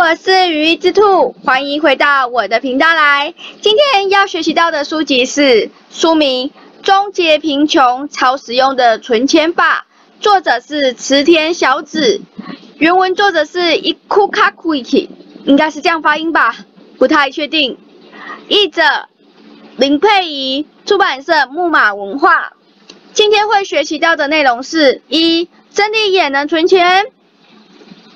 我是鱼之兔，欢迎回到我的频道来。今天要学习到的书籍是书名《终结贫穷：超实用的存钱法》，作者是池田小子，原文作者是伊库卡库伊奇，应该是这样发音吧，不太确定。译者林佩仪，出版社木马文化。今天会学习到的内容是：一、真理也能存钱；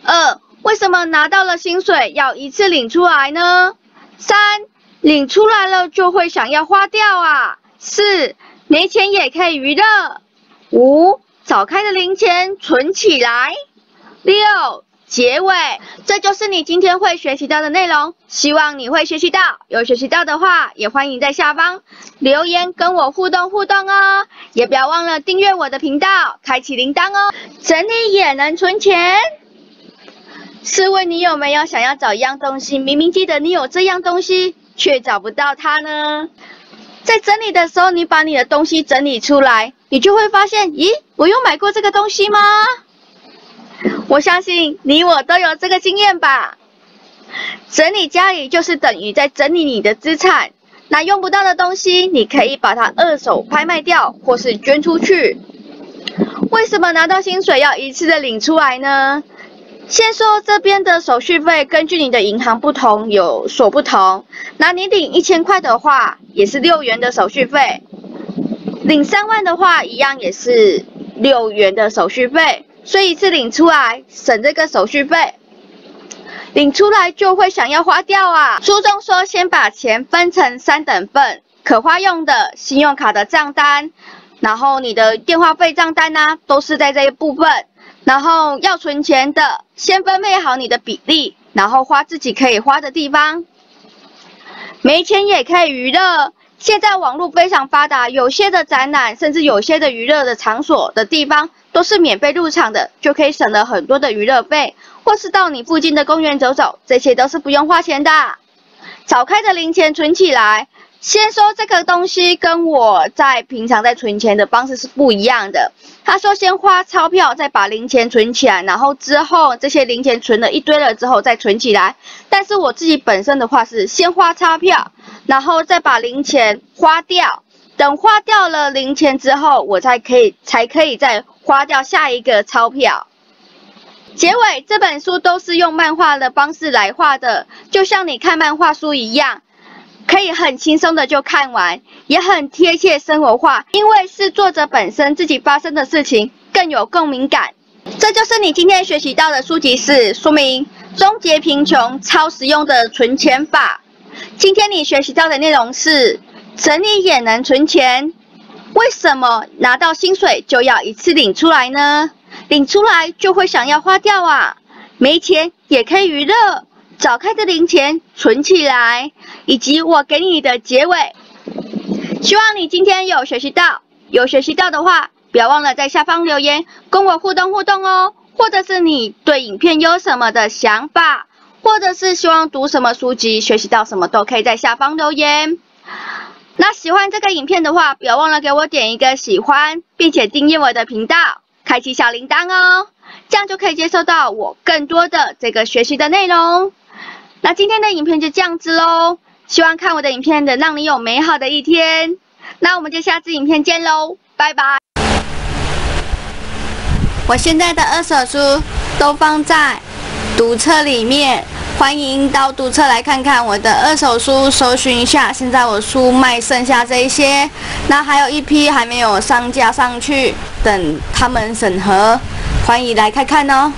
二、为什么拿到了薪水要一次领出来呢？三、领出来了就会想要花掉啊。四、没钱也可以娱乐。五、早开的零钱存起来。六、结尾，这就是你今天会学习到的内容。希望你会学习到，有学习到的话，也欢迎在下方留言跟我互动互动哦。也不要忘了订阅我的频道，开启铃铛哦。整理也能存钱。试问你有没有想要找一样东西，明明记得你有这样东西，却找不到它呢？在整理的时候，你把你的东西整理出来，你就会发现，咦，我有买过这个东西吗？我相信你我都有这个经验吧。整理家里就是等于在整理你的资产，那用不到的东西，你可以把它二手拍卖掉，或是捐出去。为什么拿到薪水要一次的领出来呢？先说这边的手续费，根据你的银行不同有所不同。那你领一千块的话，也是六元的手续费；领三万的话，一样也是六元的手续费。所以一次领出来，省这个手续费。领出来就会想要花掉啊。书中说，先把钱分成三等份：可花用的、信用卡的账单，然后你的电话费账单呢，都是在这一部分。然后要存钱的，先分配好你的比例，然后花自己可以花的地方。没钱也可以娱乐，现在网络非常发达，有些的展览，甚至有些的娱乐的场所的地方，都是免费入场的，就可以省了很多的娱乐费。或是到你附近的公园走走，这些都是不用花钱的。早开的零钱存起来。先说这个东西跟我在平常在存钱的方式是不一样的。他说先花钞票，再把零钱存起来，然后之后这些零钱存了一堆了之后再存起来。但是我自己本身的话是先花钞票，然后再把零钱花掉。等花掉了零钱之后，我才可以才可以再花掉下一个钞票。结尾这本书都是用漫画的方式来画的，就像你看漫画书一样。可以很轻松的就看完，也很贴切生活化，因为是作者本身自己发生的事情，更有共鸣感。这就是你今天学习到的书籍是说明终结贫穷超实用的存钱法。今天你学习到的内容是整理也能存钱，为什么拿到薪水就要一次领出来呢？领出来就会想要花掉啊，没钱也可以娱乐。早开的零钱存起来，以及我给你的结尾，希望你今天有学习到。有学习到的话，不要忘了在下方留言跟我互动互动哦。或者是你对影片有什么的想法，或者是希望读什么书籍、学习到什么，都可以在下方留言。那喜欢这个影片的话，不要忘了给我点一个喜欢，并且订阅我的频道，开启小铃铛哦，这样就可以接收到我更多的这个学习的内容。那今天的影片就这样子喽，希望看我的影片的让你有美好的一天。那我们就下次影片见喽，拜拜。我现在的二手书都放在读册里面，欢迎到读册来看看我的二手书，搜寻一下。现在我书卖剩下这一些，那还有一批还没有上架上去，等他们审核，欢迎来看看哦。